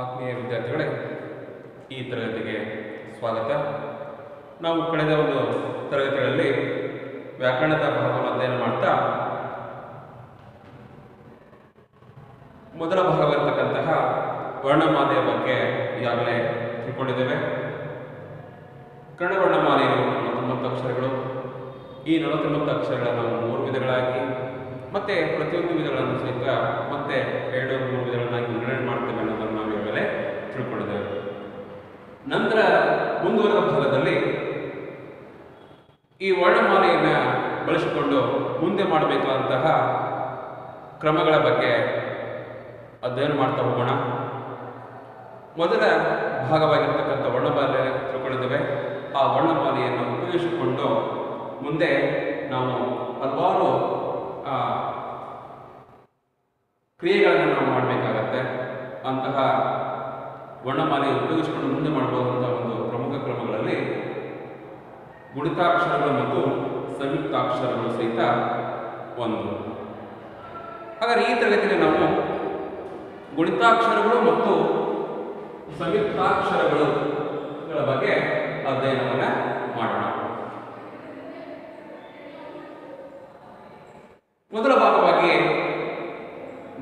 ಆತ್ಮೀಯ ವಿದ್ಯಾರ್ಥಿಗಳೇ, ಈ ತರಗತಿಗೆ ಸ್ವಾಗತ. ನಾವು ಕಳೆದ ಒಂದು ತರಗತಿಗಳಲ್ಲಿ ವ್ಯಾಕರಣದ ಭಾಗವನ್ನು ಅಧ್ಯಯನ ಮಾಡ್ತಾ, ಮೊದಲ ಭಾಗವಿರತಕ್ಕಂತಹ ವರ್ಣಮಾಲೆಯ ಬಗ್ಗೆ ಈಗಾಗಲೇ ತಿಳ್ಕೊಂಡಿದ್ದೇವೆ. ಕನ್ನಡ ನಲವತ್ತೊಂಬತ್ತು ಅಕ್ಷರಗಳು. ಈ ನಲವತ್ತೊಂಬತ್ತು ಅಕ್ಷರಗಳನ್ನು ಮೂರು ವಿಧಗಳಾಗಿ, ಮತ್ತೆ ಪ್ರತಿಯೊಂದು ವಿಧಗಳನ್ನು ಸಹಿತ ಮತ್ತೆ ಎರಡು, ಮೂರು ವಿಧಗಳನ್ನಾಗಿ ವಿಂಗಡಣೆ ಮಾಡ್ತೇವೆ ತಿಳ್ಕೊಂಡಿದ್ದೇವೆ ನಂತರ ಮುಂದುವರೆದ ಭಾಗದಲ್ಲಿ ಈ ವರ್ಣಮಾಲೆಯನ್ನು ಬಳಸಿಕೊಂಡು ಮುಂದೆ ಮಾಡಬೇಕಾದಂತಹ ಕ್ರಮಗಳ ಬಗ್ಗೆ ಅಧ್ಯಯನ ಮಾಡ್ತಾ ಹೋಗೋಣ. ಮೊದಲ ಭಾಗವಾಗಿರ್ತಕ್ಕಂಥ ವರ್ಣಮಾಲೆ ತಿಳ್ಕೊಂಡಿದ್ದೇವೆ. ಆ ವರ್ಣಮಾಲೆಯನ್ನು ಉಪಯೋಗಿಸಿಕೊಂಡು ಮುಂದೆ ನಾವು ಹಲವಾರು ಕ್ರಿಯೆಗಳನ್ನು ನಾವು ಮಾಡಬೇಕಾಗತ್ತೆ. ಅಂತಹ ವರ್ಣಮಾಲೆ ಉಪಯೋಗಿಸಿಕೊಂಡು ಮುಂದೆ ಮಾಡಬಹುದಂತಹ ಒಂದು ಪ್ರಮುಖ ಕ್ರಮಗಳಲ್ಲಿ ಗುಣಿತಾಕ್ಷರಗಳು ಮತ್ತು ಸಂಯುಕ್ತಾಕ್ಷರಗಳು ಸಹಿತ ಒಂದು. ಹಾಗಾದ್ರೆ ಈ ತರಗತಿಯಲ್ಲಿ ನಾವು ಗುಣಿತಾಕ್ಷರಗಳು ಮತ್ತು ಸಂಯುಕ್ತಾಕ್ಷರಗಳುಗಳ ಬಗ್ಗೆ ಅಧ್ಯಯನವನ್ನು ಮಾಡೋಣ ಮೊದಲ ಭಾಗವಾಗಿ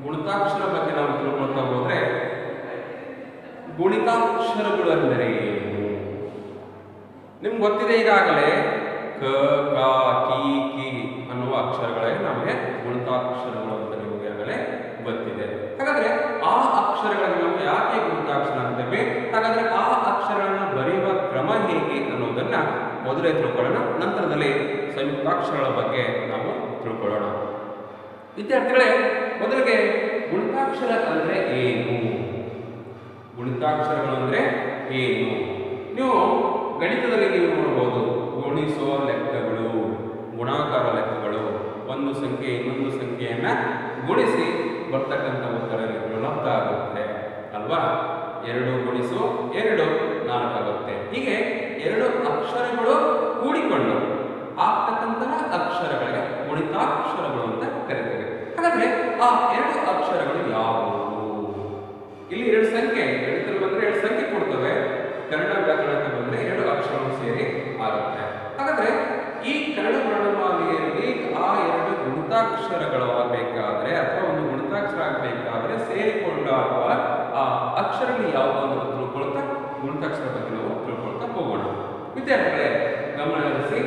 ಗುಣಿತಾಕ್ಷರ ಬಗ್ಗೆ ನಾವು ತಿಳ್ಕೊಳ್ತಾ ಹೋದ್ರೆ ಗುಣಿತಾಕ್ಷರಗಳು ಅಂದರೆ ಏನು? ನಿಮ್ಗೆ ಗೊತ್ತಿದೆ ಈಗಾಗಲೇ ಕ ಕ, ಕಿ ಕಿ ಅನ್ನುವ ಅಕ್ಷರಗಳೇ ನಮಗೆ ಗುಣತಾಕ್ಷರಗಳು ಅಂತ ನಿಮಗೆ ಆಗಲೇ ಗೊತ್ತಿದೆ. ಹಾಗಾದ್ರೆ ಆ ಅಕ್ಷರಗಳನ್ನು ನಾವು ಯಾಕೆ ಗುಣತಾಕ್ಷರ ಅಂತೇವೆ ಹಾಗಾದ್ರೆ ಆ ಅಕ್ಷರಗಳನ್ನು ಬರೆಯುವ ಕ್ರಮ ಹೇಗೆ ಅನ್ನೋದನ್ನ ಮೊದಲೇ ತಿಳ್ಕೊಳ್ಳೋಣ, ನಂತರದಲ್ಲಿ ಸಂಯುಕ್ತಾಕ್ಷರಗಳ ಬಗ್ಗೆ ನಾವು ತಿಳ್ಕೊಳ್ಳೋಣ. ವಿದ್ಯಾರ್ಥಿಗಳೇ, ಮೊದಲಿಗೆ ಗುಣತಾಕ್ಷರ ಅಂದ್ರೆ ಏನು? ಗುಣಿತಾಕ್ಷರಗಳು ಅಂದರೆ ಏನು? ನೀವು ಗಣಿತದಲ್ಲಿ ನೀವು ನೋಡಬಹುದು ಗುಣಿಸುವ ಲೆಕ್ಕಗಳು, ಗುಣಾಕಾರ ಲೆಕ್ಕಗಳು, ಒಂದು ಸಂಖ್ಯೆ, ಇನ್ನೊಂದು ಸಂಖ್ಯೆಯನ್ನು ಗುಣಿಸಿ ಬರ್ತಕ್ಕಂಥ ಉತ್ತರ ಲೆಕ್ಕಗಳು ಲಬ್ಧ ಆಗುತ್ತೆ. ಅಲ್ವಾ? ಎರಡು ಗುಣಿಸು ಎರಡು ನಾಲ್ಕಾಗುತ್ತೆ. ಹೀಗೆ ಎರಡು ಅಕ್ಷರಗಳು ಕೂಡಿಕೊಂಡು ಆಗ್ತಕ್ಕಂತಹ ಅಕ್ಷರಗಳಿಗೆ ಗುಣಿತಾಕ್ಷರಗಳು ಅಂತ ಕರಿತೇವೆ. ಹಾಗಾದ್ರೆ ಆ ಎರಡು ಅಕ್ಷರಗಳು ಯಾವುವು ಇಲ್ಲಿ ಎರಡು ಸಂಖ್ಯೆ ಗಣಿತದಲ್ಲಿ ಬಂದ್ರೆ ಎರಡು ಸಂಖ್ಯೆ ಕೊಡ್ತವೆ ಕನ್ನಡ ವ್ಯಾಕರಣಕ್ಕೆ ಬಂದ್ರೆ ಎರಡು ಅಕ್ಷರಗಳು ಸೇರಿ ಆಗುತ್ತೆ ಹಾಗಾದ್ರೆ ಈ ಕನ್ನಡ ವರ್ಣಮಾಲೆಯಲ್ಲಿ ಆ ಎರಡು ಗುಣಿತಾಕ್ಷರಗಳು ಆಗಬೇಕಾದ್ರೆ ಅಥವಾ ಒಂದು ಗುಣಿತಾಕ್ಷರ ಆಗಬೇಕಾದ್ರೆ ಸೇರಿಕೊಂಡಾಗುವ ಆ ಅಕ್ಷರಗಳು ಯಾವುವು ಅಂತ ತಿಳ್ಕೊಳ್ತಾ ಗುಣಿತಾಕ್ಷರ ಬಗ್ಗೆ ನಾವು ತಿಳ್ಕೊಳ್ತಾ ಹೋಗೋಣ ವಿದ್ಯಾರ್ಥಿಗಳೇ ಗಮನ ಹರಿಸಿ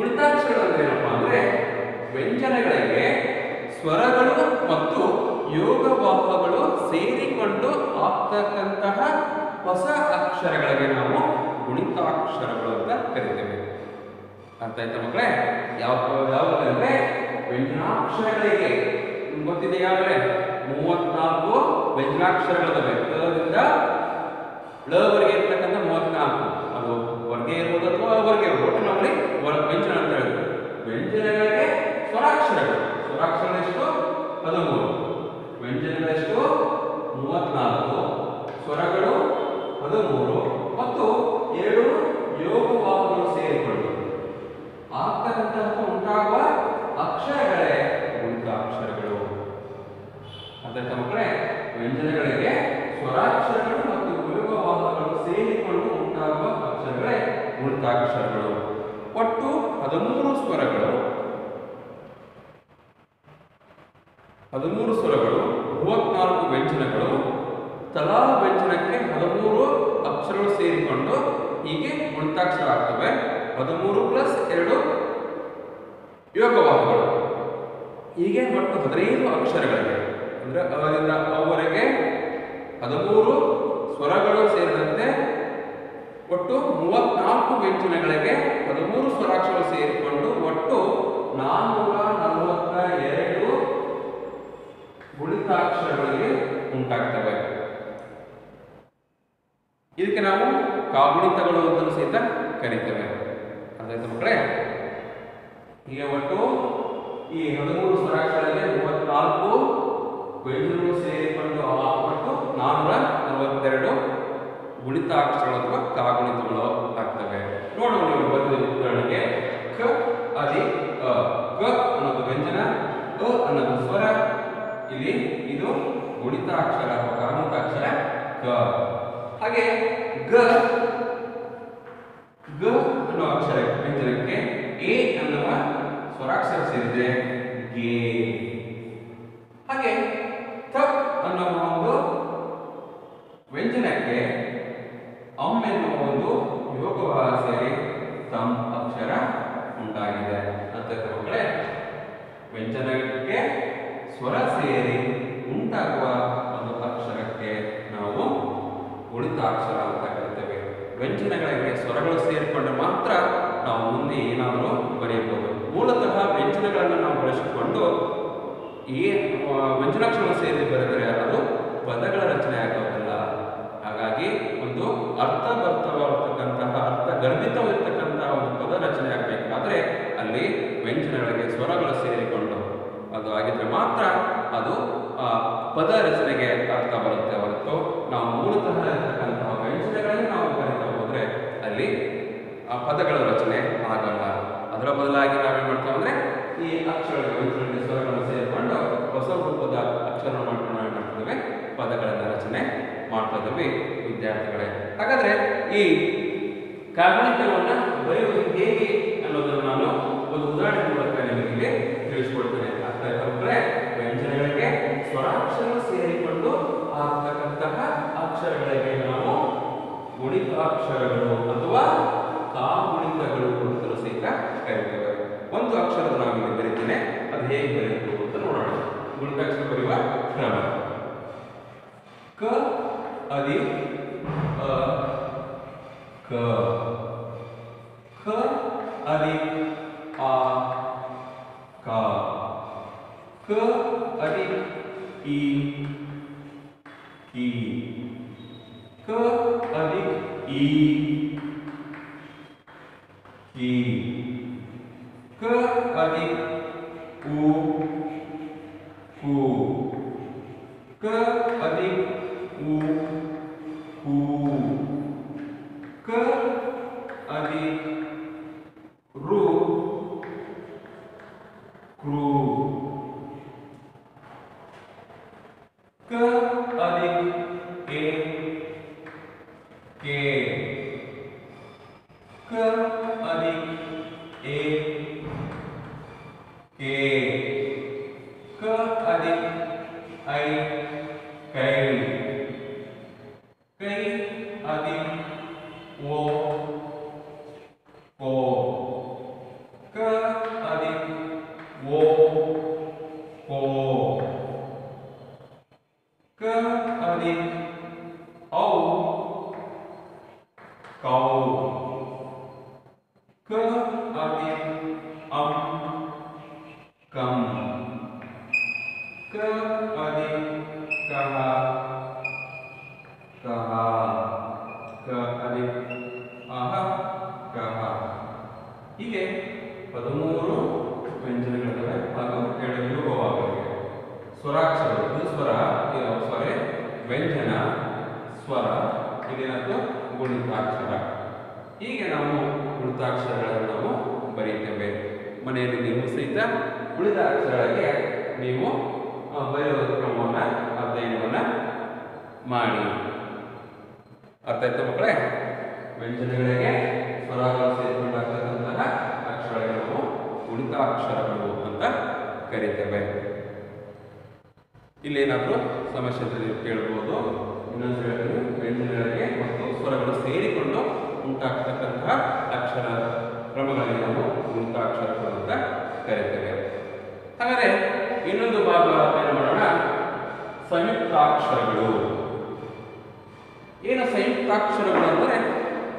ಉಳಿತಾಕ್ಷರಗಳಂದ್ರೆ ಅಂದ್ರೆ ವ್ಯಂಜನಗಳಿಗೆ ಸ್ವರಗಳು ಮತ್ತು ಯೋಗವಾಹಗಳು ಸೇರಿಕೊಂಡು ಆಗ್ತಕ್ಕಂತಹ ಹೊಸ ಅಕ್ಷರಗಳಿಗೆ ನಾವು ಗುಣಿತಾಕ್ಷರಗಳು ಅಂತ ಕರಿತೇವೆ. ಅರ್ಥ ಆಯ್ತಾ ಮಕ್ಕಳೇ? ಯಾವ ಯಾವ ಅಂದ್ರೆ ವ್ಯಂಜನಾಕ್ಷರಗಳಿಗೆ ಗೊತ್ತಿದೆ ಈಗಾಗಲೇ ಮೂವತ್ನಾಲ್ಕು ವ್ಯಂಜನಾಕ್ಷರಗಳಿದಾವೆ. ಕದಿಂದ ಳವರೆಗೆ ಇರ್ತಕ್ಕಂಥ ಮೂವತ್ನಾಲ್ಕು. ವರ್ಗೆ ಇರ್ಬೋದು ಅಥವಾ ಅವರಿಗೆ ಇರ್ಬೋದು ನಮ್ಮಲ್ಲಿ ವರ್ ವ್ಯಂಜನ ಅಂತ ಹೇಳ್ತೀವಿ ವ್ಯಂಜನಗಳಿಗೆ ಸ್ವರಾಕ್ಷರಗಳು. ಸ್ವರಾಕ್ಷರ ಎಷ್ಟು? ಹದಿಮೂರು. ವ್ಯಂಜನಗಳೆಷ್ಟು ಮೂವತ್ನಾಲ್ಕು. ಸ್ವರಗಳು ಹದಿಮೂರು. ಮತ್ತು ಎರಡು ಯೋಗವಾಹಗಳು ಸೇರಿಕೊಂಡು ಆಗ್ತಕ್ಕಂತಹ ಉಂಟಾಗುವ ಅಕ್ಷರಗಳೇ ಗುಣಿತಾಕ್ಷರಗಳು ಅದಕ್ಕೆ ಮಕ್ಕಳೇ ವ್ಯಂಜನಗಳಿಗೆ ವ್ಯಂಜನಕ್ಕೆ ಹದಿಮೂರು ಅಕ್ಷರಗಳು ಸೇರಿಕೊಂಡು ಹೀಗೆ ಗುಣಿತಾಕ್ಷರ ಆಗ್ತವೆ ಹದಿಮೂರು ಪ್ಲಸ್ ಎರಡು ಯೋಗವಾಹಗಳು ಹೀಗೆ ಒಟ್ಟು ಹದಿನೈದು ಅಕ್ಷರಗಳಿವೆ. ಅಂದ್ರೆ ಅವರಿಂದ ಅವರೆಗೆ ಹದಿಮೂರು ಸ್ವರಗಳು ಸೇರಿದಂತೆ ಒಟ್ಟು ಮೂವತ್ನಾಲ್ಕು ವ್ಯಂಜನಗಳಿಗೆ ಹದಿಮೂರು ಸ್ವರಾಕ್ಷರ ಸೇರಿಕೊಂಡು ಒಟ್ಟು ನಾನ್ನೂರ ನಲವತ್ತ ಎರಡು ಗುಣಿತಾಕ್ಷರಗಳಿಗೆ ಉಂಟಾಗ್ತವೆ. ಇದಕ್ಕೆ ನಾವು ಕಾಗುಣಿತಗಳು ಅಂತಲೂ ಸಹಿತ ಕರಿತೇವೆ. ಅದಾಯ್ತು ಮಕ್ಕಳೇ? ಈಗ ಒಟ್ಟು ಈ ಹದಿಮೂರು ಸ್ವರಗಳಲ್ಲಿ ಮೂವತ್ನಾಲ್ಕು ಬೆಂಗಳೂರು ಸೇರಿಕೊಂಡು ಒಟ್ಟು ನಾನ್ನೂರ ನಲವತ್ತೆರಡು ಗುಣಿತಾಕ್ಷರಗಳು ಅಥವಾ ಕಾಗುಣಿತಗಳು ಆಗ್ತವೆ. ನೋಡೋಣ ನೀವು ಬಂದ ಉದಾಹರಣೆಗೆ ಕ, ಅದಿ ಕ ಅನ್ನೋದು ವ್ಯಂಜನ, ಅ ಅನ್ನೋದು ಸ್ವರ. ಇಲ್ಲಿ ಇದು ಗುಣಿತಾಕ್ಷರ ಅಥವಾ ಕಾಗುಣಿತಾಕ್ಷರ ಗ ಹಾಗೆ ಗ ಗ ಅನ್ನುವ ಅಕ್ಷರ ವ್ಯಂಜನಕ್ಕೆ ಎ ಅನ್ನುವ ಸ್ವರಾಕ್ಷರ ಸೇರಿದೆ. ಗೆ. ಹಾಗೆ ತ ಅನ್ನುವ ಒಂದು ವ್ಯಂಜನಕ್ಕೆ ಅಮ್ ಎನ್ನುವ ಒಂದು ಯೋಗವ ಸೇರಿ ತಮ್ ಅಕ್ಷರ ಉಂಟಾಗಿದೆ ಅಂತ ಮಕ್ಕಳೇ ವ್ಯಂಜನಕ್ಕೆ ಸ್ವರ ಸೇರಿ ಉಂಟಾಗುವ ಒಂದು ಅಕ್ಷರಕ್ಕೆ ನಾವು ಉಳಿತಾಕ್ಷರ ಅಂತ ಕರಿತೇವೆ ವ್ಯಂಜನಗಳಿಗೆ ಸ್ವರಗಳು ಸೇರಿಕೊಂಡ್ರೆ ಮಾತ್ರ ನಾವು ಮುಂದೆ ಏನಾದರೂ ಬರೆಯಬಹುದು ಮೂಲತಃ ವ್ಯಂಜನಗಳನ್ನು ನಾವು ಬಳಸಿಕೊಂಡು ಈ ಆ, ವ್ಯಂಜನಾಕ್ಷರಗಳು ಸೇರಿ ಬರೆದರೆ ಅದು ಪದಗಳ ರಚನೆ ಆಗೋದಿಲ್ಲ ಹಾಗಾಗಿ ಒಂದು ಅರ್ಥಬದ್ಧವಾಗಿರ್ತಕ್ಕಂತಹ ಅರ್ಥ ಗರ್ಭಿತವಿರ್ತಕ್ಕಂತಹ ಒಂದು ಪದ ರಚನೆ ಆಗಬೇಕಾದ್ರೆ ಅಲ್ಲಿ ವ್ಯಂಜನಗಳಿಗೆ ಸ್ವರಗಳು ಸೇರಿಕೊಂಡು ಅದು ಆಗಿದ್ರೆ ಮಾತ್ರ ಅದು ಆ ಪದ ರಚನೆಗೆ ಅರ್ಥ ಬರುತ್ತೆ ಹೊರತು ನಾವು ಮೂಲತಃ ಇರ್ತಕ್ಕಂತಹ ವ್ಯಂಜನಗಳಲ್ಲಿ ನಾವು ಕರಿತಾ ಹೋದ್ರೆ ಅಲ್ಲಿ ಆ ಪದಗಳ ರಚನೆ ಆಗಲ್ಲ. ಅದರ ಬದಲಾಗಿ ನಾವೇನ್ ಮಾಡ್ತೇವೆ ಅಂದ್ರೆ ಈ ಅಕ್ಷರಗಳು ಸ್ವರಗಳನ್ನು ಸೇರಿಕೊಂಡು ಹೊಸ ರೂಪದ ಅಕ್ಷರ ಮಾಡ್ಕೊಂಡು ಮಾಡ್ತೇವೆ. ಪದಗಳನ್ನು ರಚನೆ ಮಾಡ್ತಾ ವಿದ್ಯಾರ್ಥಿಗಳೇ. ಹಾಗಾದ್ರೆ ಈ ಕಾಗುಣಿತವನ್ನ ಬರೆಯುವುದು ಹೇಗೆ ಅನ್ನೋದನ್ನು ನಾನು ಒಂದು ಉದಾಹರಣೆ ಮೂಲಕ ನಿಮಗೆ ಇಲ್ಲಿ ತಿಳಿಸ್ಕೊಡ್ತೇನೆ ಅರ್ಥ ಆಯ್ತಾ ಮಕ್ಕಳೇ ವ್ಯಂಜನಗಳಿಗೆ ಸ್ವರಾಕ್ಷರಗಳು ಸೇರಿಕೊಂಡು ಆಗ್ತಕ್ಕಂತಹ ಅಕ್ಷರಗಳಿಗೆ ನಾವು ಗುಣಿತಾಕ್ಷರಗಳು ಅಥವಾ ಕಾಗುಣಿತಗಳು ಅಂತಲೂ ಸಹಿತ ಕರೀತೇವೆ ಒಂದು ಅಕ್ಷರದ ನಾವು ಇಲ್ಲಿ ಬರೀತೇನೆ ಅದು ಹೇಗೆ ಬರೆಯುವುದು ಅಂತ ನೋಡೋಣ ಗುಣಿತಾಕ್ಷರ ಬರೆಯುವ ಕ್ರಮ ಕ ಅದಿ ಅ ಕ ಖ ಅದಿ ಆ ಕ ಕ ಅದಿ ಈ ಈ ಕ ಅದಿ ಈ ಈ ಕ ಅದಿ ಉ ಕು ಕ ಎ ವ್ಯಂಜನ, ಸ್ವರ ಇದೇನದ್ದು ಗುಣಿತಾಕ್ಷರ. ಹೀಗೆ ನಾವು ಗುಣಿತಾಕ್ಷರಗಳನ್ನು ನಾವು ಬರೆಯುತ್ತೇವೆ ಮನೆಯಲ್ಲಿ ನೀವು ಸಹಿತ ಉಳಿದ ಅಕ್ಷರಗಳಿಗೆ ನೀವು ಬರೆಯುವ ಕ್ರಮವನ್ನು, ಅಧ್ಯಯನವನ್ನು ಮಾಡಿ. ಅರ್ಥ ಆಯ್ತಾ ಮಕ್ಕಳೇ? ವ್ಯಂಜನಗಳಿಗೆ ಸ್ವರಗಳು ಸೇರಿಕೊಂಡಾಗ್ತಕ್ಕಂತಹ ಅಕ್ಷರಗಳಿಗೆ ನಾವು ಗುಣಿತಾಕ್ಷರಗಳು ಅಂತ ಕರಿತೇವೆ. ಇಲ್ಲೇನಾದರೂ ಸಮಸ್ಯೆ ಇದ್ರೆ ನೀವು ಕೇಳ್ಬೋದು. ಇನ್ನೊಂದು ಹೇಳಿದ್ರೆ ವ್ಯಂಜನಗಳಿಗೆ ಮತ್ತು ಸ್ವರಗಳು ಸೇರಿಕೊಂಡು ಉಂಟಾಗ್ತಕ್ಕಂತಹ ಅಕ್ಷರ ಕ್ರಮಗಳಿಗೆ ನಾವು ಮುಂತಾಕ್ಷರಗಳು ಅಂತ ಕರೀತೇವೆ. ಹಾಗಾದರೆ ಇನ್ನೊಂದು ಭಾಗ ಏನು ಮಾಡೋಣ? ಸಂಯುಕ್ತಾಕ್ಷರಗಳು. ಏನು ಸಂಯುಕ್ತಾಕ್ಷರಗಳು ಅಂದರೆ?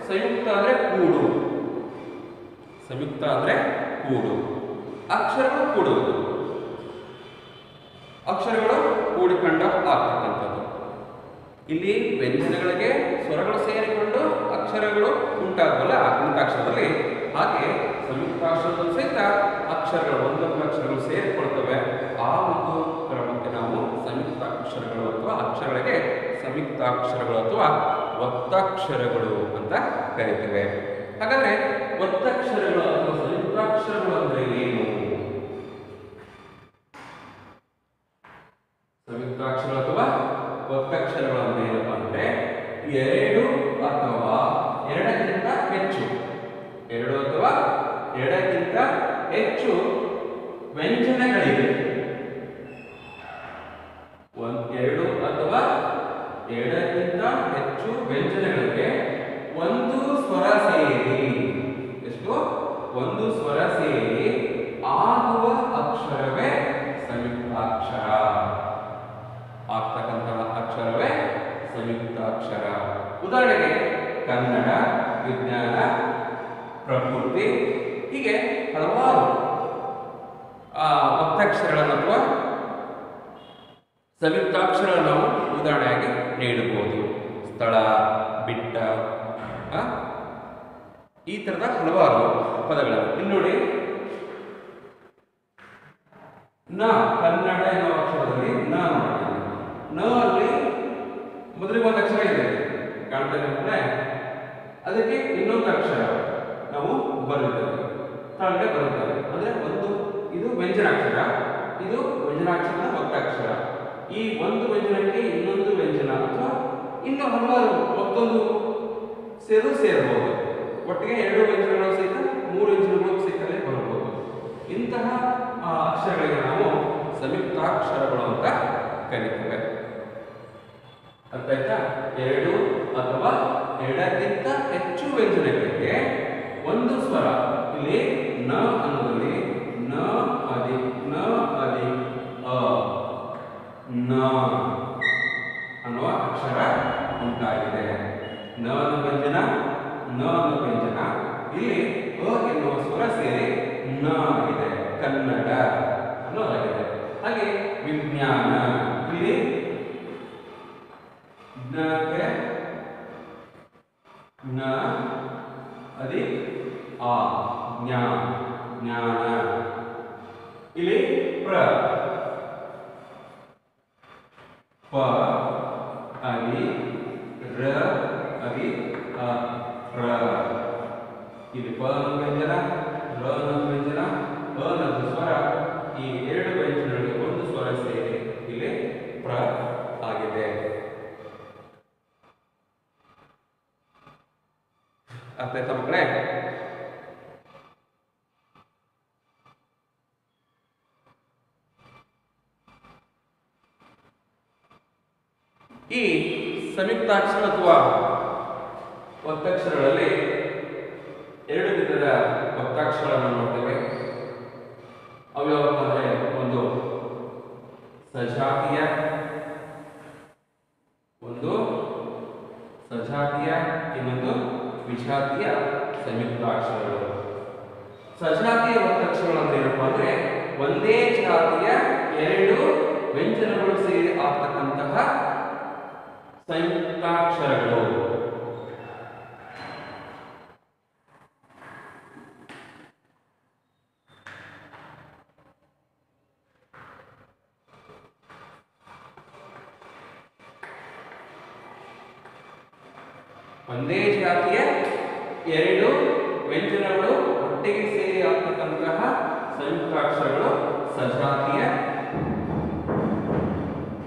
ಸಂಯುಕ್ತ ಅಂದರೆ ಕೂಡು. ಸಂಯುಕ್ತ ಅಂದರೆ ಕೂಡು. ಅಕ್ಷರಗಳು ಕೂಡುವುದು. ಅಕ್ಷರಗಳು ಕೂಡಿಕೊಂಡು ಆಗ್ತಕ್ಕಂಥದ್ದು. ಇಲ್ಲಿ ವ್ಯಂಜನಗಳಿಗೆ ಸ್ವರಗಳು ಸೇರಿಕೊಂಡು ಅಕ್ಷರಗಳು ಉಂಟಾಗಲ್ಲ ಅಕ್ಷರದಲ್ಲಿ ಹಾಗೆ ಸಂಯುಕ್ತಾಕ್ಷರದಲ್ಲೂ ಸಹಿತ ಅಕ್ಷರಗಳು, ಒಂದೊಂದು ಅಕ್ಷರಗಳು ಸೇರಿಕೊಳ್ತವೆ. ಆ ಒಂದು ಕ್ರಮಕ್ಕೆ ನಾವು ಸಂಯುಕ್ತಾಕ್ಷರಗಳು ಅಥವಾ ಅಕ್ಷರಗಳಿಗೆ ಸಂಯುಕ್ತಾಕ್ಷರಗಳು ಅಥವಾ ಒತ್ತಾಕ್ಷರಗಳು ಅಂತ ಕರಿತೇವೆ. ಹಾಗಾದ್ರೆ ಒತ್ತಕ್ಷರಗಳು ಅಥವಾ ಸಂಯುಕ್ತಾಕ್ಷರಗಳು ಅಂದ್ರೆ ಏನು? ಸಂಯುಕ್ತಾಕ್ಷರ ಅಥವಾ ಒತ್ತಕ್ಷರಗಳನ್ನು ಏನಪ್ಪ ಅಂದರೆ ಎರಡು ಅಥವಾ ಎರಡಕ್ಕಿಂತ ಹೆಚ್ಚು. ಎರಡು ಅಥವಾ ಎರಡಕ್ಕಿಂತ ಹೆಚ್ಚು ವ್ಯಂಜನಗಳಿವೆ. ಉದಾಹರಣೆಯಾಗಿ ನೀಡಬಹುದು. ಸ್ಥಳ, ಬಿಟ್ಟ? ಈ ತರದ ಹಲವಾರು ಪದಗಳು. ಇಲ್ಲಿ ನೋಡಿ. ನ, ಕನ್ನಡ ಎನ್ನುವ ಅಕ್ಷರದಲ್ಲಿ ನ. ನ ಅಲ್ಲಿ ಮೊದಲಿಗೆ ಒಂದು ಅಕ್ಷರ ಇದೆ. ಕಾಣ್ತಾ ಇದೆ ಅದಕ್ಕೆ ಇನ್ನೊಂದು ಅಕ್ಷರ ನಾವು ಬರುತ್ತೇವೆ ತಾಳ್ಗೆ ಬರುತ್ತೇವೆ ಅಂದ್ರೆ ಒಂದು, ಇದು ವ್ಯಂಜನಾಕ್ಷರ, ಇದು ವ್ಯಂಜನಾಕ್ಷರದ ಒತ್ತಕ್ಷರ ಈ ಒಂದು ವ್ಯಂಜನಕ್ಕೆ ಇನ್ನೊಂದು ವ್ಯಂಜನ ಅಥವಾ ಇನ್ನು ಹಲವಾರು ಮತ್ತೊಂದು ಸೇರು ಸೇರಬಹುದು. ಒಟ್ಟಿಗೆ ಎರಡು ವ್ಯಂಜನಗಳು ಸಹಿತ, ಮೂರು ವ್ಯಂಜನಗಳು ಸಹಿತಲೇ ಬರಬಹುದು. ಇಂತಹ ಅಕ್ಷರಗಳಿಗೆ ನಾವು ಸಂಯುಕ್ತಾಕ್ಷರಗಳು ಅಂತ ಕರೀತೇವೆ. ಅರ್ಥ ಆಯ್ತಾ? ಎರಡು ಅಥವಾ ಎರಡಕ್ಕಿಂತ ಹೆಚ್ಚು ವ್ಯಂಜನಗಳಿಗೆ ಒಂದು ಸ್ವರ, ಇಲ್ಲಿ ನ ಅನ್ನೋದಲ್ಲಿ ನ ನ ಅನ್ನುವ ಅಕ್ಷರ ಉಂಟಾಗಿದೆ. ನ ಅನ್ನು ವ್ಯಂಜನ, ನ ಅನ್ನು ವ್ಯಂಜನ. ಇಲ್ಲಿ ಅ ಎನ್ನುವ ಸ್ವರ ಸೇರಿ ನ ಆಗಿದೆ. ಕನ್ನಡ ಅನ್ನೋದಾಗಿದೆ ಹಾಗೆ ವಿಜ್ಞಾನ ಇಲ್ಲಿ ಜ್ಞಾನಕ್ಕೆ ಜ್ಞ ಅದಿ ಆ ಜ್ಞಾ ಜ್ಞಾನ ಇಲ್ಲಿ ಪ್ರ ಪ ಅದಿ ರ ಅದಿ ಅ ಪ್ರ ಇದು ಪ ವ್ಯಂಜನ, ರ ವ್ಯಂಜನ ಅ ಸ್ವರ. ಈ ಎರಡು ವ್ಯಂಜನಗಳಿಗೆ ಒಂದು ಸ್ವರ ಸೇರಿ ಇಲ್ಲಿ ಪ್ರ ಆಗಿದೆ ಅರ್ಥ ಆಯ್ತಾ ಮಕ್ಕಳೇ ಈ ಸಂಯುಕ್ತಾಕ್ಷರ ಅಥವಾ ಒತ್ತಕ್ಷರಗಳಲ್ಲಿ ಎರಡು ವಿಧದ ಒತ್ತಕ್ಷರಗಳನ್ನು ನೋಡ್ತೇವೆ ಅವ್ಯಾವಪ್ಪ ಅಂದರೆ ಒಂದು ಸಜಾತಿಯ ಒಂದು ಸಜಾತಿಯ ಇನ್ನೊಂದು ವಿಜಾತಿಯ ಸಂಯುಕ್ತಾಕ್ಷರಗಳು ಸಜಾತಿಯ ಒತ್ತಕ್ಷರಗಳು ಅಂದ್ರೆ ಏನಪ್ಪಾ ಅಂದ್ರೆ ಒಂದೇ ಜಾತಿಯ ಎರಡು ವ್ಯಂಜನಗಳು ಸೇರಿ ಆಗ್ತಕ್ಕಂತಹ ಸಂಯುಕ್ತಾಕ್ಷರಗಳು ಒಂದೇ ಜಾತಿಯ ಎರಡು ವ್ಯಂಜನಗಳು ಒಟ್ಟಿಗೆ ಸೇರಿ ಆಗ್ತಕ್ಕಂತಹ ಸಂಯುಕ್ತಾಕ್ಷರಗಳು ಸಜಾತಿಯ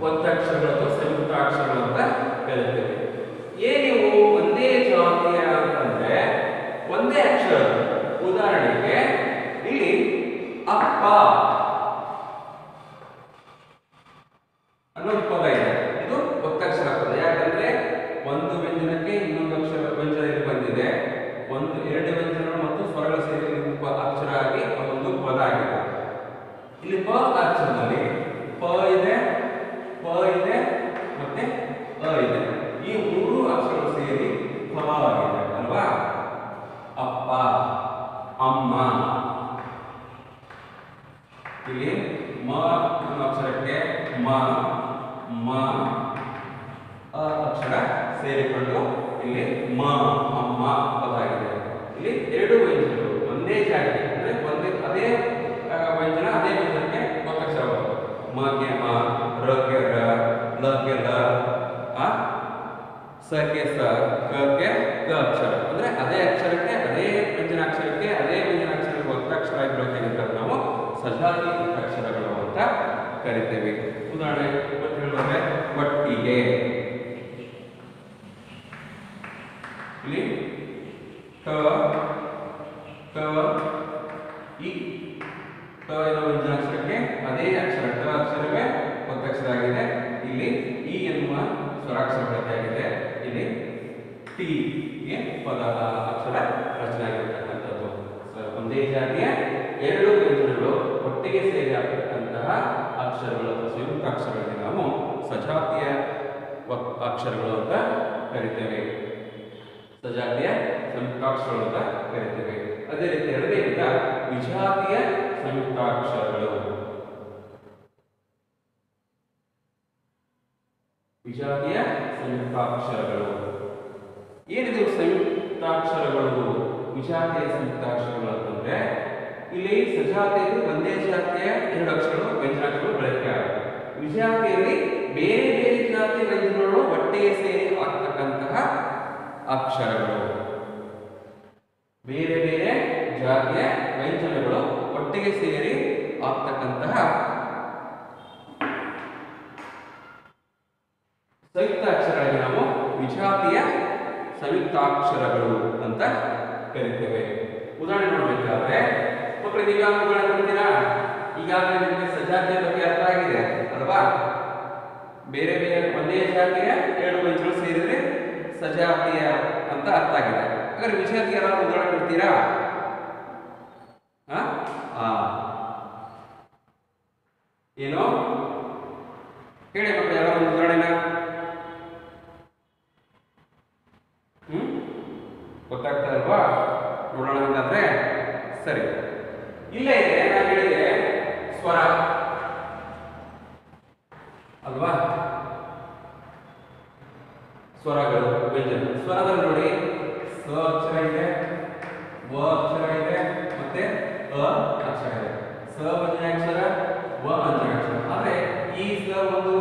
ಒತ್ತಕ್ಷರಗಳು ಅಥವಾ ಸಂಯುಕ್ತಾಕ್ಷರಗಳು ಅಂತ ಕರೀತೇವೆ ಏನಿವು ಒಂದೇ ಜಾತಿಯ ಅಂತಂದ್ರೆ ಒಂದೇ ಅಕ್ಷರ. ಉದಾಹರಣೆಗೆ, ಇಲ್ಲಿ ಅಪ್ಪ ಅನ್ನೋ ಒಂದು ಪದ ಇದೆ ಇದು ಒತ್ತಕ್ಷರ ಪದ ಯಾಕಂದ್ರೆ ಒಂದು ವ್ಯಂಜನಕ್ಕೆ ಇನ್ನೊಂದು ಅಕ್ಷರ ವ್ಯಂಜನ ಇಲ್ಲಿ ಬಂದಿದೆ ಒಂದು ಎರಡು ವ್ಯಂಜನಗಳು ಮತ್ತು ಸ್ವರಗಳು ಸೇರಿ ಇದು ಪ- ಅಕ್ಷರ ಆಗಿ ಅದೊಂದು ಪದ ಆಗಿದೆ ಇಲ್ಲಿ ಪ ಅಕ್ಷರದಲ್ಲಿ ಪ ಇದೆ ಪ ಇದೆ ಮತ್ತೆ ಅ ಇದೆ ಈ ಮೂರು ಅಕ್ಷರಗಳು ಸೇರಿ ಪ ಆಗಿದೆ ಅಲ್ವಾ ಅಪ್ಪ ಅಮ್ಮ ಇಲ್ಲಿ ಮ ಅನ್ನೋ ಅಕ್ಷರಕ್ಕೆ ಮ ಮ ಅ ಅಕ್ಷರ ಸೇರಿಕೊಂಡು ಇಲ್ಲಿ ಮ ಅಮ್ಮ ಪದ ಆಗಿದೆ ಇಲ್ಲಿ ಎರಡು ವ್ಯಂಜನಗಳು ಒಂದೇ ಜಾತಿ ಅಂದ್ರೆ ಒಂದೇ ಅದೇ ಆ, ವ್ಯಂಜನ ಅದೇ ವ್ಯಂಜನಕ್ಕೆ ಒತ್ತಕ್ಷರ ಬರ್ತದೆ ಮಗೆ ಮ ರ ಗೆ ರ ಲ ಗೆ ಲ ಆ ಸ ಗೆ ಸ, ಕ ಗೆ ಕ ಅಕ್ಷರ. ಅಂದ್ರೆ ಅದೇ ಅಕ್ಷರಕ್ಕೆ, ಅದೇ ವ್ಯಂಜನಾಕ್ಷರಕ್ಕೆ ಅದೇ ವ್ಯಂಜನಾಕ್ಷರಕ್ಕೆ ಒತ್ತಕ್ಷರ ಆಗಿರೋದ್ರಿಂದ ನಾವು ಸಜಾತಿ ಅಕ್ಷರಗಳು ಅಂತ ಕರಿತೇವೆ. ಉದಾಹರಣೆ ಮತ್ತೆ ಹೇಳಿದ್ರೆ ಒಟ್ಟಿಗೆ ಇಲ್ಲಿ ಟ ಟ ಇ ಟ ಎನ್ನುವ ವ್ಯಂಜನಾಕ್ಷರಕ್ಕೆ ಅದೇ ಅಕ್ಷರ ಟ ಅಕ್ಷರವೇ ಒತ್ತಕ್ಷರ ಆಗಿದೆ ಇಲ್ಲಿ ಇ ಎನ್ನುವ ಸ್ವರಾಕ್ಷರ ಬಳಕೆಯಾಗಿದೆ ಇಲ್ಲಿ ಟಿ ಗೆ ಪದ ಅಕ್ಷರ ರಚನೆ ಆಗಿರತಕ್ಕಂಥದ್ದು ಸೊ ಒಂದೇ ಜಾತಿಯ ಎರಡು ವ್ಯಂಜನಗಳು ಒಟ್ಟಿಗೆ ಸೇರಿ ಆಗ್ತಕ್ಕಂತಹ ಅಕ್ಷರಗಳು ಅಥವಾ ಸಂಯುಕ್ತ ಅಕ್ಷರಗಳಿಗೆ ನಾವು ಸಜಾತಿಯ ಒತ್- ಅಕ್ಷರಗಳು ಅಂತ ಕರಿತೇವೆ. ಸಜಾತಿಯ ಸಂಯುಕ್ತಾಕ್ಷರಗಳು ಅಂತ ಕರಿತೇವೆ. ಅದೇ ರೀತಿ ಎರಡನೇಯಿಂದ ವಿಜಾತಿಯ ಸಂಯುಕ್ತಾಕ್ಷರಗಳು. ವಿಜಾತಿಯ ಸಂಯುಕ್ತಾಕ್ಷರಗಳು. ಏನಿದು ಸಂಯುಕ್ತಾಕ್ಷರಗಳು? ವಿಜಾತಿಯ ಸಂಯುಕ್ತಾಕ್ಷರಗಳು ಅಂತಂದ್ರೆ ಇಲ್ಲಿ ಸಜಾತಿಯಲ್ಲಿ ಒಂದೇ ಜಾತಿಯ ಎರಡು ಅಕ್ಷರಗಳು, ವ್ಯಂಜನಾಕ್ಷರಗಳು ಬಳಕೆ ವಿಜಾತಿಯಲ್ಲಿ ಬೇರೆ ಬೇರೆ ಜಾತಿಯ ವೈದ್ಯರುಗಳು ಒಟ್ಟಿಗೆ ಸೇರಿ ಆಗ್ತಕ್ಕಂತಹ ಅಕ್ಷರಗಳು. ಬೇರೆ ಬೇರೆ ಜಾತಿಯ ವ್ಯಂಜನಗಳು ಒಟ್ಟಿಗೆ ಸೇರಿ ಆಗ್ತಕ್ಕಂತಹ ಸಂಯುಕ್ತಾಕ್ಷರಗಳಿಗೆ ನಾವು ವಿಜಾತಿಯ ಸಂಯುಕ್ತಾಕ್ಷರಗಳು ಅಂತ ಕರಿತೇವೆ. ಉದಾಹರಣೆ ನೋಡಬೇಕಾದ್ರೆ ಮಕ್ಕಳು ಕೊಡ್ತೀರಾ ಈಗಾಗಲೇ ನಿಮಗೆ ಸಜಾತಿಯ ಬಗ್ಗೆ ಅರ್ಥ ಆಗಿದೆ, ಅಲ್ವಾ? ಬೇರೆ ಬೇರೆ ಒಂದೇ ಜಾತಿಯ ಎರಡು ಮಂಚಗಳು ಸೇರಿದ್ರೆ ಸಜಾತಿಯ ಅಂತ ಅರ್ಥ ಆಗಿದೆ. ಹಾಗಾದ್ರೆ ವಿಜಾತಿ ಯಾರಾದ್ರೂ ಉದಾಹರಣೆ ಕೊಡ್ತೀರಾ. ಏನು? ಹೇಳಿ ಮಕ್ಕಳು ಯಾರಾದ್ರೂ ಉದಾಹರಣೆನ? ಹ್ಮ್? ಗೊತ್ತಾಗ್ತಾ ಇಲ್ವಾ? ನೋಡೋಣ ಅಂತಂದ್ರೆ ಸರಿ. ಇಲ್ಲೇ ಇದೆ, ನಾನು ಹೇಳಿದೆ, ಸ್ವರ. ಅಲ್ವಾ? ಸ್ವರಗಳು, ವ್ಯಂಜನ. ಸ್ವರಗಳು ನೋಡಿ. ಸ ಅಕ್ಷರ ಇದೆ. ವ ಅಕ್ಷರ ಇದೆ. ಮತ್ತೆ ಅ, ಅಕ್ಷರ ಇದೆ. ಸ ವ್ಯಂಜನಾಕ್ಷರ ವ ವ್ಯಂಜನಾಕ್ಷರ ಆದ್ರೆ ಈ ಸ ಒಂದು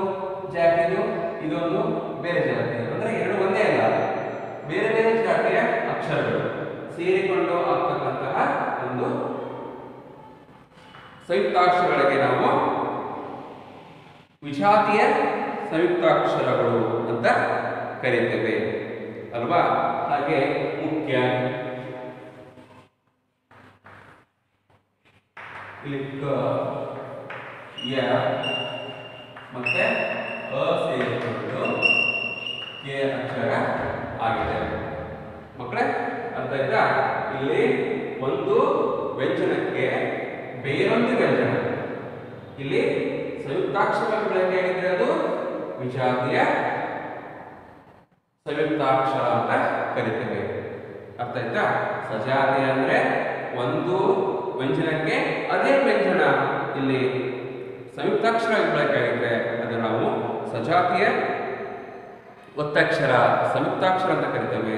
ಜಾತಿದು, ಇದೊಂದು ಬೇರೆ ಜಾತಿ. ಅಂದ್ರೆ ಎರಡು ಒಂದೇ ಅಲ್ಲ. ಬೇರೆ ಬೇರೆ ಜಾತಿಯ ಅಕ್ಷರಗಳು ಸೇರಿಕೊಂಡು ಆಗ್ತಕ್ಕಂತಹ ಒಂದು ಸಂಯುಕ್ತಾಕ್ಷರಗಳಿಗೆ ನಾವು ವಿಜಾತಿಯ ಸಂಯುಕ್ತಾಕ್ಷರಗಳು ಅಂತ ಕರೀತೇವೆ ಅಲ್ವಾ? ಹಾಗೆ ಮುಖ್ಯ. ಇಲ್ಲಿ ಕ ಯ. ಮತ್ತೆ ಅ ಕೆ ಅಕ್ಷರ ಆಗಿದೆ. ಮಕ್ಕಳೇ ಅರ್ಥ ಆಯ್ತಾ ಇಲ್ಲಿ ಒಂದು ವ್ಯಂಜನಕ್ಕೆ ಬೇರೊಂದು ವ್ಯಂಜನ. ಇಲ್ಲಿ ಸಂಯುಕ್ತಾಕ್ಷರ ಏನಿದೆ ಅದು? ವಿಜಾತಿಯ ಸಂಯುಕ್ತಾಕ್ಷರ ಅಂತ ಕರಿತೇವೆ. ಅರ್ಥ ಆಯ್ತಾ? ಸಜಾತಿ ಅಂದ್ರೆ ಒಂದು ವ್ಯಂಜನಕ್ಕೆ ಅದೇ ವ್ಯಂಜನ. ಇಲ್ಲಿ ಸಂಯುಕ್ತಾಕ್ಷರ ಬಳಕೆ ಅದು ನಾವು ಸಜಾತಿಯ ಒತ್ತಕ್ಷರ ಸಂಯುಕ್ತಾಕ್ಷರ ಅಂತ ಕರಿತೇವೆ.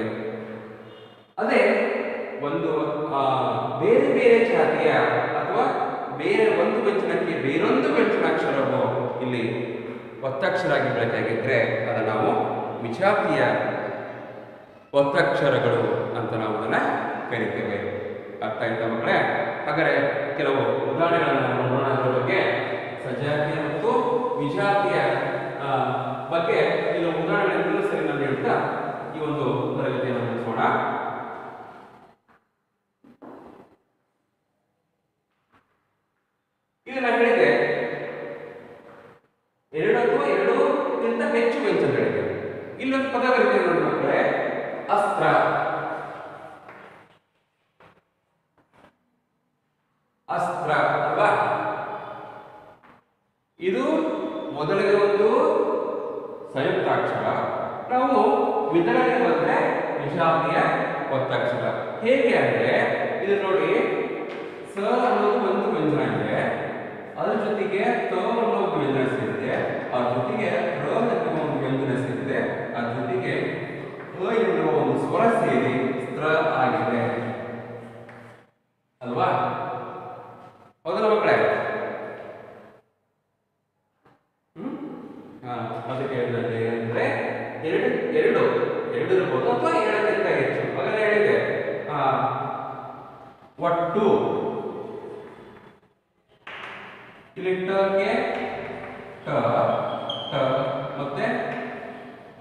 ಅದೇ ಒಂದು ಬೇರೆ ಬೇರೆ ಜಾತಿಯ ಅಥವಾ ಬೇರೆ ಒಂದು ವ್ಯಂಜನಕ್ಕೆ ಬೇರೊಂದು ವ್ಯಂಜನಾಕ್ಷರವು ಇಲ್ಲಿ ಒತ್ತಕ್ಷರ ಆಗಿ ಬಳಕೆಯಾಗಿದ್ರೆ ಅದನ್ನು ನಾವು ವಿಜಾತಿಯ ಒತ್ತಕ್ಷರಗಳು ಅಂತ ನಾವು ಅದನ್ನು ಕರಿತೇವೆ. ಅರ್ಥ ಆಯ್ತಾ ಮಕ್ಕಳೇ? ಹಾಗಾದರೆ ಕೆಲವು ಉದಾಹರಣೆಗಳನ್ನು ನೋಡೋಣ. ಅದರ ಬಗ್ಗೆ ಸಜಾತಿಯ ಮತ್ತು ವಿಜಾತಿಯ ಬಗ್ಗೆ ಕೆಲವು ಉದಾಹರಣೆಗಳನ್ನು ಸರಿ ನಾನು ಹೇಳ್ತಾ ಈ ಒಂದು ತರಗತಿಯನ್ನು ಮುಗಿಸೋಣ ಇಲ್ಲಿ ನಾನು ಹೇಳಿದೆ ಎರಡು ಅಥವಾ ಎರಡಕ್ಕಿಂತ ಹೆಚ್ಚು ವ್ಯಂಜನಗಳಿವೆ ಇಲ್ಲೊಂದು ಪದ ಬರೀತೇವೆ ನೋಡಿ ಮಕ್ಕಳೇ ಅಸ್ತ್ರ ಅಸ್ತ್ರ ಅಲ್ವಾ ಇದು ಮೊದಲಿಗೆ ಒಂದು ಸಂಯುಕ್ತಾಕ್ಷರ ನಾವು ವಿತರಣೆ ಬಂದ್ರೆ ವಿಷಾದಿಯ ಒತ್ತಕ್ಷರ ಹೇಗೆ ಇದು. ನೋಡಿ, ಸ ಅನ್ನೋದು ಒಂದು ವ್ಯಂಜನ ಇದೆ. ಅದ್ರ ಜೊತೆಗೆ ತ ಅನ್ನೋ ಒಂದು ವ್ಯಂಜನ ಸೇರಿದೆ. ಅದ್ರ ಜೊತೆಗೆ ರ ಎನ್ನುವ ಒಂದು ವ್ಯಂಜನ ಸೇರಿದೆ. ಅದ್ರ ಜೊತೆಗೆ ಅ ಎನ್ನುವ ಒಂದು ಸ್ವರ ಸೇರಿ ಸ್ತ್ರ ಆಗಿದೆ. ಅಲ್ವಾ? ಹೌದಲ್ಲ ಮಕ್ಕಳೇ ಹ್ಮ್ ಹಾ, ಅದಕ್ಕೆ ಹೇಳಿದಂತೆ ಅಂದ್ರೆ ಎರಡು ಎರಡು ಎರಡು ಇರ್ಬೋದು ಅಥವಾ ಎರಡಕ್ಕಿಂತ ಹೆಚ್ಚು ಹಾಗಾದ್ರೆ ಹೇಳಿದೆ ಆ, ಒಟ್ಟು ಇಲ್ಲಿ ಟಗೆ ಟ ಟ ಮತ್ತೆ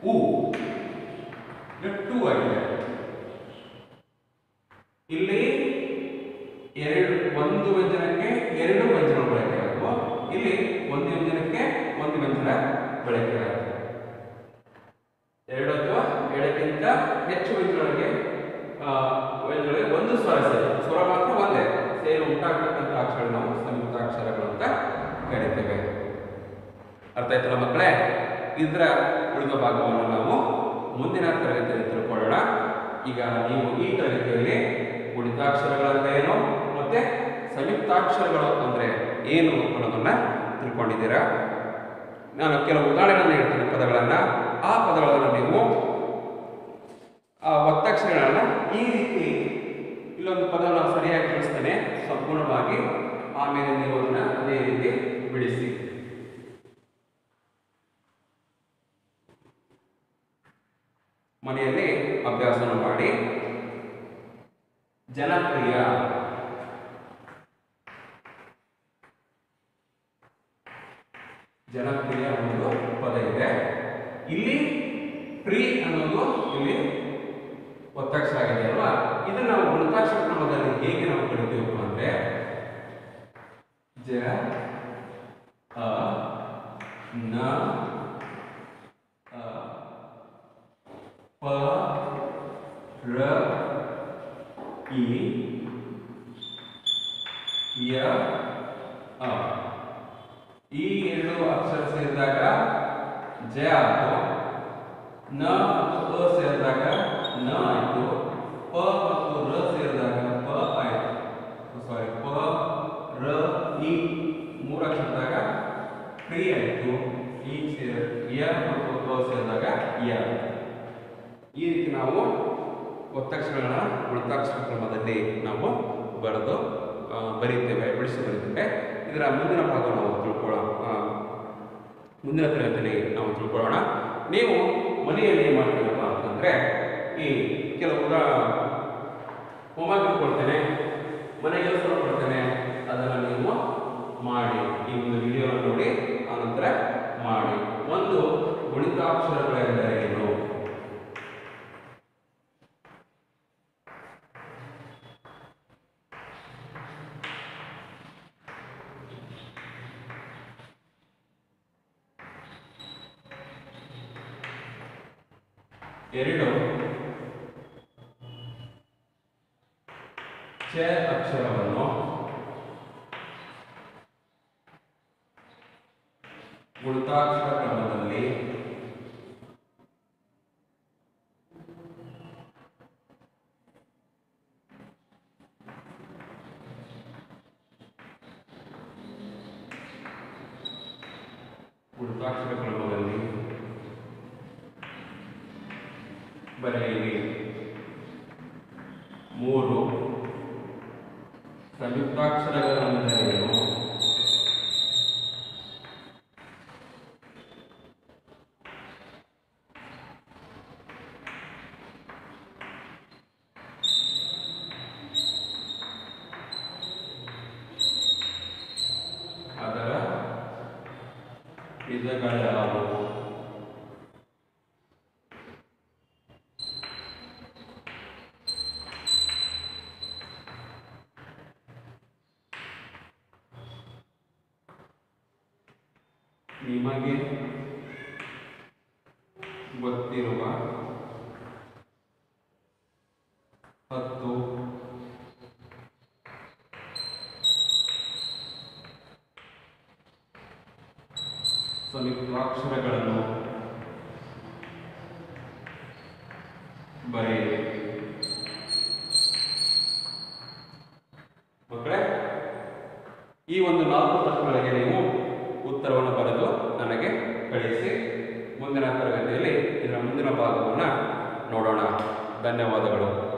ಉ ಇದು ಟೂ ಆಗಿದೆ ಇಲ್ಲಿ ಎರಡು ಒಂದು ವ್ಯಂಜನಕ್ಕೆ ಎರಡು ವ್ಯಂಜನ ಬಳಕೆ ಆಗುವ. ಇಲ್ಲಿ ಒಂದು ವ್ಯಂಜನಕ್ಕೆ ಒಂದು ವ್ಯಂಜನ ಬಳಕೆ ಆಗುತ್ತೆ ಎರಡು ಅಥವಾ ಎರಡಕ್ಕಿಂತ ಹೆಚ್ಚು ವ್ಯಂಜನಗಳಿಗೆ ವ್ಯಂಜನಗಳಿಗೆ ಒಂದು ಸ್ವರ ಸೇರಿ. ಸ್ವರ ಮಾತ್ರ ಒಂದೇ. ಸೇರಿ ಉಂಟಾಗ್ತಕ್ಕಂಥ ಅಕ್ಷರ ನಾವು ಸಂಯುಕ್ತಾಕ್ಷರಗಳು ಅಂತ ಕರಿತೇವೆ. ಅರ್ಥ ಆಯ್ತಲ್ಲ ಮಕ್ಕಳೇ? ಇದರ ಉಳಿದ ಭಾಗವನ್ನು ನಾವು ಮುಂದಿನ ತರಗತಿಯಲ್ಲಿ ತಿಳ್ಕೊಳ್ಳೋಣ. ಈಗ ನೀವು ಈ ತರಗತಿಯಲ್ಲಿ ಗುಣಿತಾಕ್ಷರಗಳಂದ್ರೆ ಏನು ಮತ್ತೆ ಸಂಯುಕ್ತಾಕ್ಷರಗಳು ಅಂದರೆ ಏನು ಅನ್ನೋದನ್ನು ತಿಳ್ಕೊಂಡಿದ್ದೀರಾ? ನಾನು ಕೆಲವು ಉದಾಹರಣೆಗಳನ್ನು ಹೇಳ್ತೀನಿ ಪದಗಳನ್ನು. ಆ ಪದಗಳನ್ನು ನೀವು, ಆ ಒತ್ತಕ್ಷರಗಳನ್ನು ಈ ರೀತಿ ಇಲ್ಲೊಂದು ಪದ ನಾವು ಸರಿಯಾಗಿ ಬಿಡಿಸ್ತೇನೆ ಸಂಪೂರ್ಣವಾಗಿ ಆಮೇಲೆ ನೀವು ಅದನ್ನ ಅದೇ ರೀತಿ ಬಿಡಿಸಿ. ಮನೆಯಲ್ಲಿ ಅಭ್ಯಾಸವನ್ನು ಮಾಡಿ. ಜನಪ್ರಿಯ ಜನಪ್ರಿಯ ಒಂದು ಪದ ಇದೆ. ಇಲ್ಲಿ ಪ್ರೀ ಅನ್ನೋದು ಇಲ್ಲಿ ಒತ್ತಕ್ಷರ ಆಗಿದೆ ಅಲ್ವಾ ಇದನ್ನ ನಾವು ಗುಣತಾಕ್ಷರ ಕ್ರಮದಲ್ಲಿ ಹೇಗೆ ನಾವು ಕಲಿತೀವಪ್ಪ ಅಂದ್ರೆ, ಜ, ಅ, ನ ಪ, ರ, ಇ, ಯ, ಅ. ಈ ಅಕ್ಷರ ಸೇರಿದಾಗ ಜ ಆಯ್ತು ನ ಮತ್ತು ಅ ಸೇರಿದಾಗ ನ ಆಯಿತು ಪ ಮತ್ತು ರ ಸೇರಿದಾಗ ಪ ಆಯಿತು. ಸಾರಿ ಪ ರ ಇ ಮೂರು ಅಕ್ಷರದಾಗ ಪ್ರಿ ಆಯ್ತು. ಈ ಸೇರಿ ಯ ಮತ್ತು ಪ ಸೇರಿದಾಗ ಯ. ಈ ರೀತಿ ನಾವು ಒತ್ತಕ್ಷರಗಳನ್ನ ಉಳಿತಾಕ್ಷರ ಕ್ರಮದಲ್ಲಿ ನಾವು ಬರೆದು ಬರೀತೇವೆ ಬಿಡಿಸಿ ಬರೀತೇವೆ ಇದರ ಮುಂದಿನ ಭಾಗ ನಾವು ತಿಳ್ಕೊಳ್ಳೋಣ. ಆ, ಮುಂದಿನ ತರಗತಿಯಲ್ಲಿ ನಾವು ತಿಳ್ಕೊಳ್ಳೋಣ. ನೀವು ಮನೆಯಲ್ಲಿ ಏನು ಮಾಡ್ತೀರಪ್ಪ ಅಂತಂದ್ರೆ, ಈ ಕೆಲವು ಉದಾ, ಹೋಮ್ವರ್ಕ್ ಕೊಡ್ತೇನೆ, ಮನೆ ಕೆಲಸ ಕೊಡ್ತೇನೆ, ಅದನ್ನು ನೀವು ಮಾಡಿ, ಈ ಒಂದು ವಿಡಿಯೋ ನೋಡಿ ಆನಂತರ ಮಾಡಿ. ಒಂದು ಗುಣಿತಾಕ್ಷರಗಳೆಂದರೆ ಏನು ಎರಡು ಚ ಅಕ್ಷರವನ್ನು ಗುಣಿತಾಕ್ಷರ ಕ್ರಮದಲ್ಲಿ ಗುಣಿತಾಕ್ಷರ ಕ್ರಮದಲ್ಲಿ ಬರೆಯಿರಿ ಮೂರು. ಸಂಯುಕ್ತಾಕ್ಷರಗಳನ್ನು ಅದರ ಹತ್ತು ಸಂಯುಕ್ತಾಕ್ಷರಗಳನ್ನು ಬರೆಯಿರಿ. ಮಕ್ಕಳೇ, ಈ ಒಂದು ನಾಲ್ಕು ಪ್ರಶ್ನೆಗಳಿಗೆ ನೀವು ಉತ್ತರವನ್ನು ಬರೆದು ನನಗೆ ಕಳಿಸಿ. ಮುಂದಿನ ತರಗತಿಯಲ್ಲಿ ಇದರ ಮುಂದಿನ ಭಾಗವನ್ನು ನೋಡೋಣ. ಧನ್ಯವಾದಗಳು.